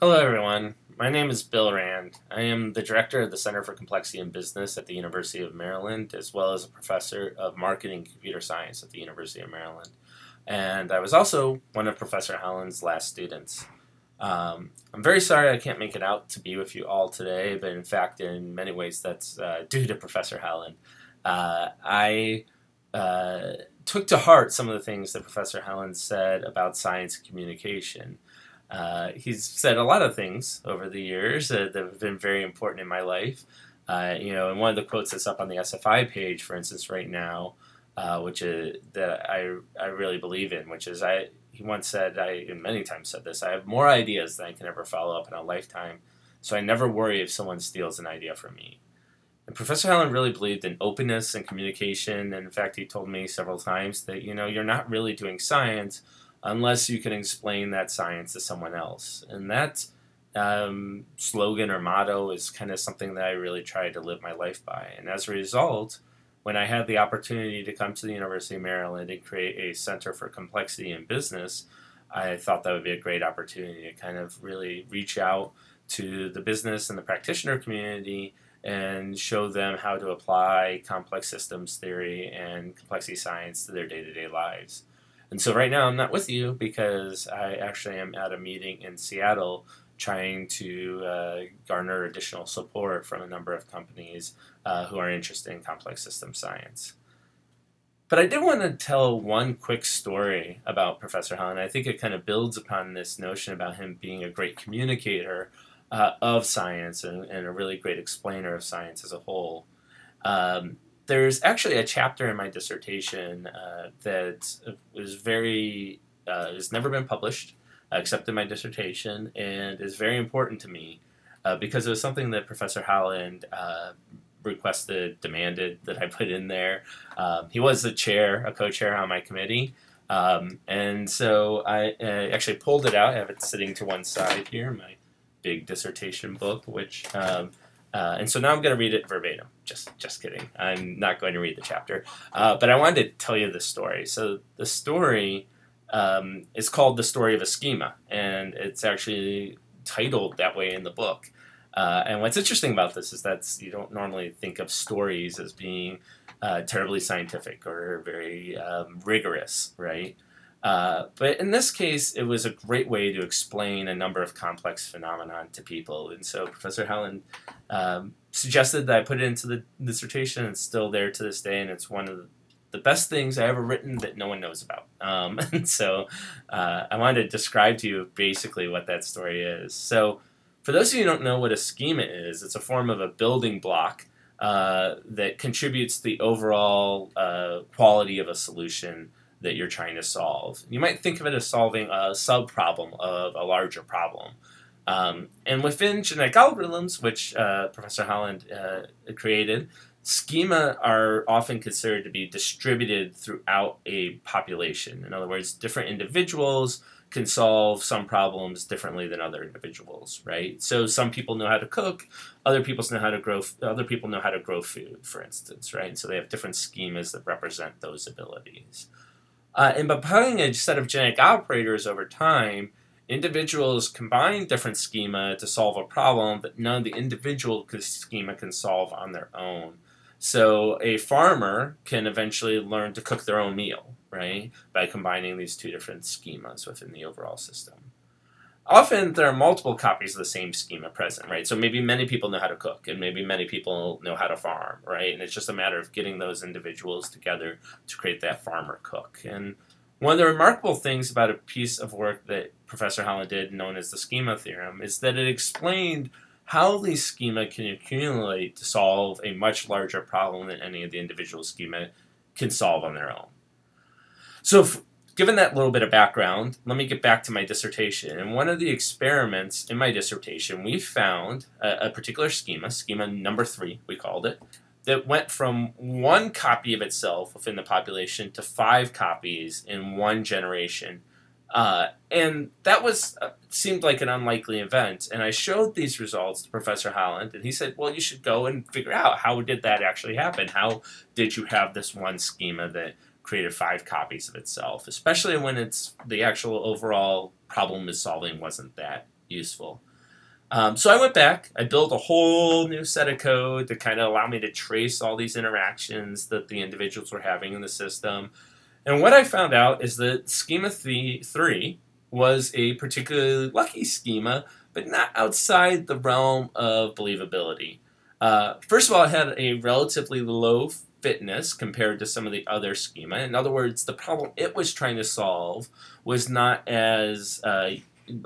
Hello, everyone. My name is Bill Rand. I am the director of the Center for Complexity in Business at the University of Maryland, as well as a professor of marketing and computer science at the University of Maryland. And I was also one of Professor Holland's last students. Um, I'm very sorry I can't make it out to be with you all today, but in fact, in many ways, that's uh, due to Professor Holland. Uh, I uh, took to heart some of the things that Professor Holland said about science communication. Uh, he's said a lot of things over the years that have been very important in my life. Uh, you know, and one of the quotes that's up on the SFI page, for instance, right now, uh, which is that I I really believe in, which is I he once said I many times said this I have more ideas than I can ever follow up in a lifetime, so I never worry if someone steals an idea from me. And Professor Holland really believed in openness and communication, and in fact, he told me several times that you know you're not really doing science unless you can explain that science to someone else. And that um, slogan or motto is kind of something that I really try to live my life by. And as a result, when I had the opportunity to come to the University of Maryland and create a Center for Complexity in Business, I thought that would be a great opportunity to kind of really reach out to the business and the practitioner community and show them how to apply complex systems theory and complexity science to their day to day lives. And so right now I'm not with you because I actually am at a meeting in Seattle trying to uh, garner additional support from a number of companies uh, who are interested in complex system science. But I did want to tell one quick story about Professor Holland. I think it kind of builds upon this notion about him being a great communicator uh, of science and, and, a really great explainer of science as a whole. Um, there's actually a chapter in my dissertation uh, that was very uh, has never been published uh, except in my dissertation and is very important to me uh, because it was something that Professor Holland uh, requested, demanded that I put in there. Um, he was the chair, a co-chair on my committee. Um, and so I uh, actually pulled it out. I have it sitting to one side here, my big dissertation book, which um, uh, and so now I'm going to read it verbatim. Just, just kidding. I'm not going to read the chapter. Uh, but I wanted to tell you the story. So the story um, is called "The Story of a Schema," and it's actually titled that way in the book. Uh, and what's interesting about this is that you don't normally think of stories as being uh, terribly scientific or very um, rigorous, right? Uh, but in this case, it was a great way to explain a number of complex phenomena to people. And so Professor Holland um, suggested that I put it into the dissertation. It's still there to this day, and it's one of the, best things I ever written that no one knows about. Um, and so uh, I wanted to describe to you basically what that story is. So for those of you who don't know what a schema is, it's a form of a building block uh, that contributes the overall uh, quality of a solution that you're trying to solve. You might think of it as solving a sub problem of a larger problem. Um, and within genetic algorithms, which uh, Professor Holland uh, created, schema are often considered to be distributed throughout a population. In other words, different individuals can solve some problems differently than other individuals, right? So some people know how to cook, other people know how to grow, other people know how to grow food, for instance, right? So they have different schemas that represent those abilities. Uh, and by putting a set of genetic operators over time, individuals combine different schema to solve a problem that none of the individual schema can solve on their own. So a farmer can eventually learn to cook their own meal, right, by combining these two different schemas within the overall system often there are multiple copies of the same schema present, right? So maybe many people know how to cook, and maybe many people know how to farm, right? And it's just a matter of getting those individuals together to create that farmer cook. And one of the remarkable things about a piece of work that Professor Holland did, known as the schema theorem, is that it explained how these schema can accumulate to solve a much larger problem than any of the individual schema can solve on their own. So, Given that little bit of background, let me get back to my dissertation. And one of the experiments in my dissertation, we found a, a particular schema, schema number three, we called it, that went from one copy of itself within the population to five copies in one generation. Uh, and that was uh, seemed like an unlikely event. And I showed these results to Professor Holland, and he said, "Well, you should go and figure out how did that actually happen? How did you have this one schema that created five copies of itself, especially when it's the actual overall problem is solving wasn't that useful. Um, so I went back, I built a whole new set of code to kind of allow me to trace all these interactions that the individuals were having in the system. And what I found out is that schema th- 3 was a particularly lucky schema, but not outside the realm of believability. Uh, first of all, it had a relatively low fitness compared to some of the other schema. In other words, the problem it was trying to solve was not as uh,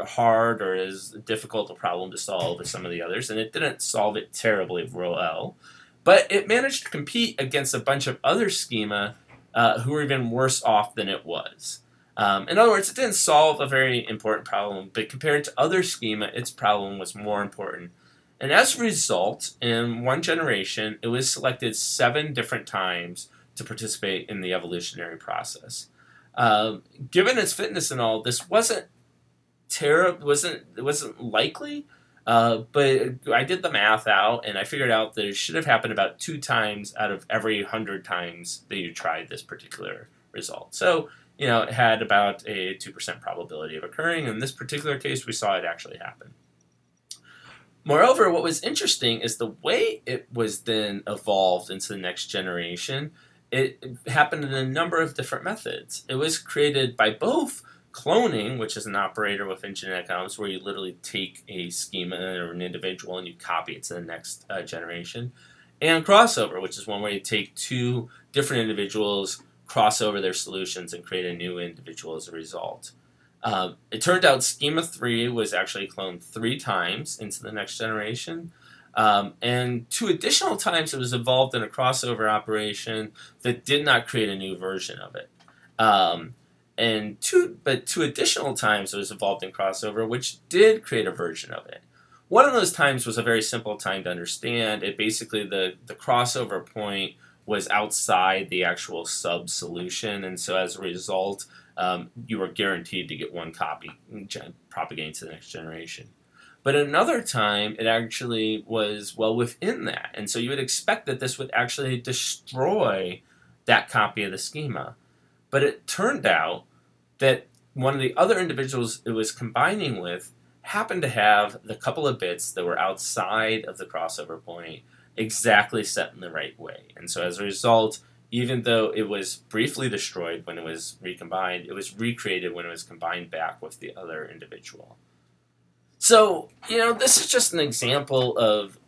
hard or as difficult a problem to solve as some of the others, and it didn't solve it terribly well. But it managed to compete against a bunch of other schema uh, who were even worse off than it was. Um, in other words, it didn't solve a very important problem, but compared to other schema, its problem was more important. And as a result, in one generation, it was selected seven different times to participate in the evolutionary process. Uh, given its fitness and all, this wasn't terrible. wasn't it wasn't likely. Uh, but I did the math out, and I figured out that it should have happened about two times out of every hundred times that you tried this particular result. So you know, it had about a 2% probability of occurring. In this particular case, we saw it actually happen. Moreover, what was interesting is the way it was then evolved into the next generation. It happened in a number of different methods. It was created by both cloning, which is an operator within genetic algorithms where you literally take a schema or an individual and you copy it to the next uh, generation, and crossover, which is one where you take two different individuals, cross over their solutions and create a new individual as a result. Um, it turned out Schema 3 was actually cloned three times into the next generation. Um, and two additional times it was involved in a crossover operation that did not create a new version of it. Um, and two, but two additional times it was involved in crossover, which did create a version of it. One of those times was a very simple time to understand. It basically the the crossover point was outside the actual sub solution, and so as a result, um, you were guaranteed to get one copy propagating to the next generation. But another time, it actually was well within that, and so you would expect that this would actually destroy that copy of the schema. But it turned out that one of the other individuals it was combining with happened to have the couple of bits that were outside of the crossover point exactly set in the right way. And so as a result, even though it was briefly destroyed when it was recombined, it was recreated when it was combined back with the other individual. So, you know, this is just an example of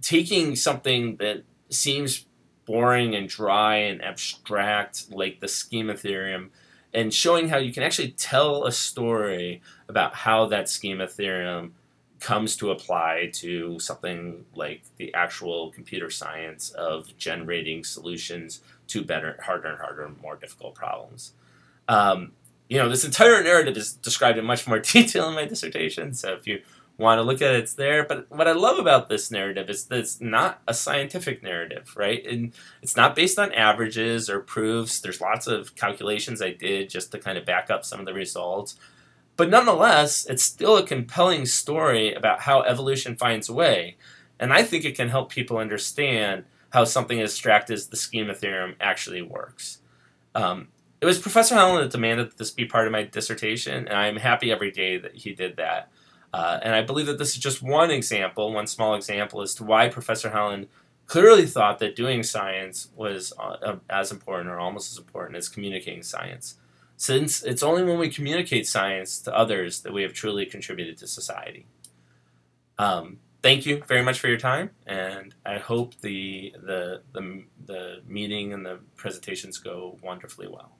taking something that seems boring and dry and abstract, like the schema theorem, and showing how you can actually tell a story about how that schema theorem comes to apply to something like the actual computer science of generating solutions to better, harder and harder, more difficult problems. Um, you know, this entire narrative is described in much more detail in my dissertation. So if you want to look at it, it's there. But what I love about this narrative is that it's not a scientific narrative, right? And it's not based on averages or proofs. There's lots of calculations I did just to kind of back up some of the results. But nonetheless, it's still a compelling story about how evolution finds a way. And I think it can help people understand how something as abstract as the schema theorem actually works. Um, it was Professor Holland that demanded that this be part of my dissertation, and I'm happy every day that he did that. Uh, and I believe that this is just one example, one small example, as to why Professor Holland clearly thought that doing science was uh, as important or almost as important as communicating science since it's only when we communicate science to others that we have truly contributed to society. Um, thank you very much for your time, and I hope the, the, the, the meeting and the presentations go wonderfully well.